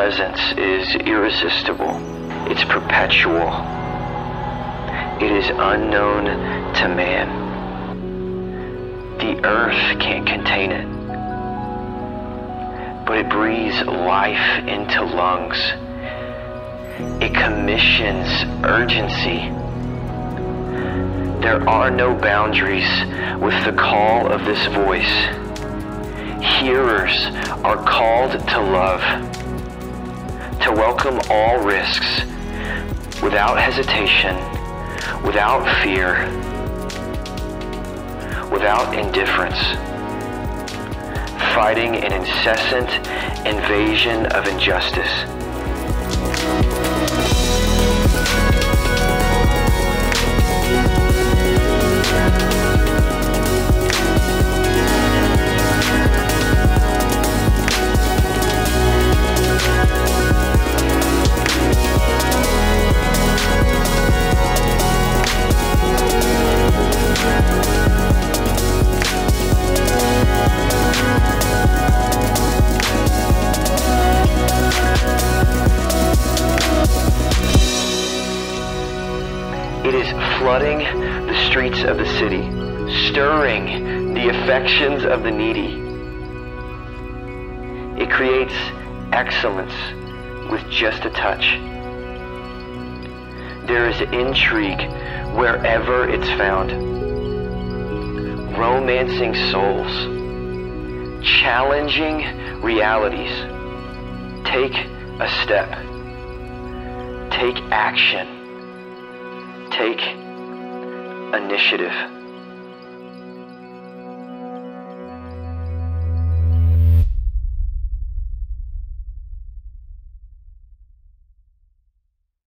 presence is irresistible. It's perpetual. It is unknown to man. The earth can't contain it. But it breathes life into lungs. It commissions urgency. There are no boundaries with the call of this voice. Hearers are called to love, to welcome all risks without hesitation, without fear, without indifference, fighting an incessant invasion of injustice. It is flooding the streets of the city, stirring the affections of the needy. It creates excellence with just a touch. There is intrigue wherever it's found, romancing souls, challenging realities. Take a step, take action take initiative.